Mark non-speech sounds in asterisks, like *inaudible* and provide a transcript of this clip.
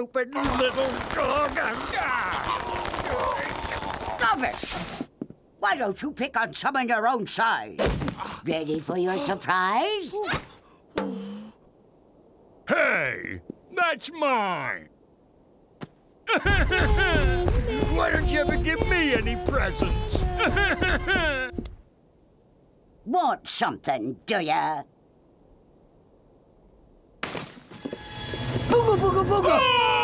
stupid little dog! Stop it! Why don't you pick on someone your own size? Ready for your surprise? Hey, that's mine! *laughs* Why don't you ever give me any presents? *laughs* Want something, do ya? 僕。は